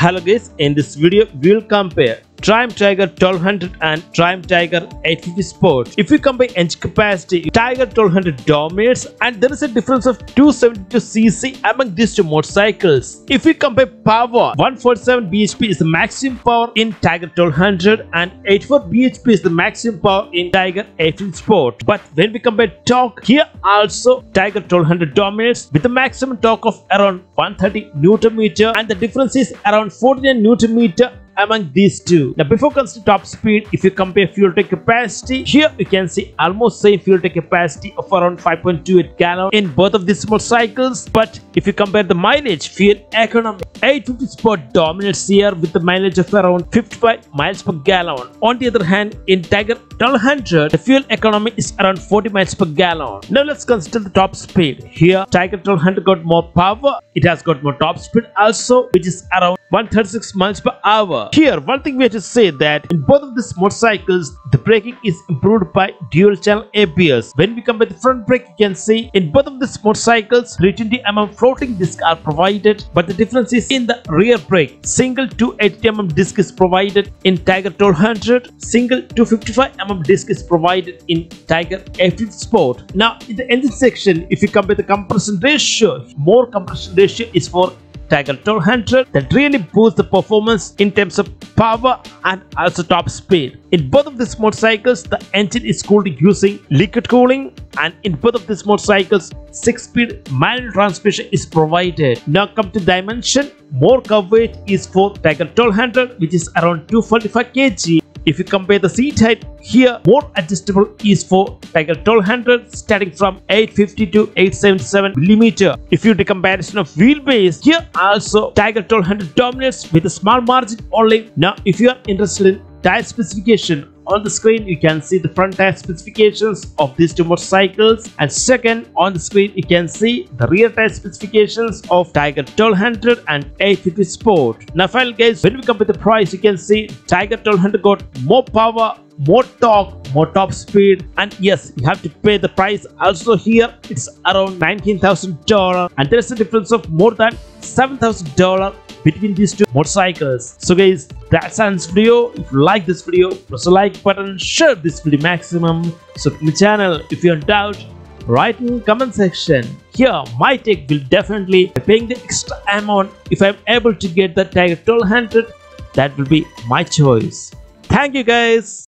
Hello guys, in this video we will compare Triumph Tiger 1200 and Triumph Tiger 850 Sport. If we compare engine capacity, Tiger 1200 dominates and there is a difference of 272cc among these two motorcycles. If we compare power, 147 bhp is the maximum power in Tiger 1200 and 84 bhp is the maximum power in Tiger 850 Sport. But when we compare torque, here also Tiger 1200 dominates with a maximum torque of around 130 Newton meter and the difference is around 49 Newton meter among these two. Now before to top speed, if you compare fuel tank capacity, here you can see almost same fuel tank capacity of around 5.28 gallon in both of these motorcycles. But if you compare the mileage, fuel economy, 850 Sport dominates here with the mileage of around 55 miles per gallon. On the other hand, in Tiger 1200, the fuel economy is around 40 miles per gallon. Now let's consider the top speed. Here, Tiger 1200 got more power. It has got more top speed also, which is around 136 miles per hour. Here, one thing we have to say that in both of these motorcycles, the braking is improved by dual channel ABS. When we come with the front brake, you can see in both of these motorcycles, 320mm floating disc are provided, but the difference is in the rear brake. Single 280mm disc is provided in Tiger 1200, single 255mm disc is provided in Tiger 850 Sport. Now, in the engine section, if you compare the compression ratio, more compression ratio is for Tiger 1200 that really boosts the performance in terms of power and also top speed. In both of these motorcycles, the engine is cooled using liquid cooling and in both of these motorcycles, 6-speed manual transmission is provided. Now come to dimension, more coverage is for Tiger 1200 which is around 245 kg if you compare the seat height, here more adjustable is for Tiger 1200 starting from 850 to 877 millimeter. If you do comparison of wheelbase, here also Tiger 1200 dominates with a small margin only. Now if you are interested in tire specification on the screen you can see the front tire specifications of these two motorcycles and second on the screen you can see the rear tire specifications of Tiger 1200 and 850 Sport. Now finally guys when we compare the price you can see Tiger 1200 got more power more torque, more top speed, and yes, you have to pay the price. Also, here it's around $19,000, and there is a difference of more than $7,000 between these two motorcycles. So, guys, that's our video. If you like this video, press the like button, share this video maximum, subscribe my channel. If you're in doubt, write in comment section. Here, my take will definitely be paying the extra amount if I'm able to get the Tiger 1200. That will be my choice. Thank you, guys.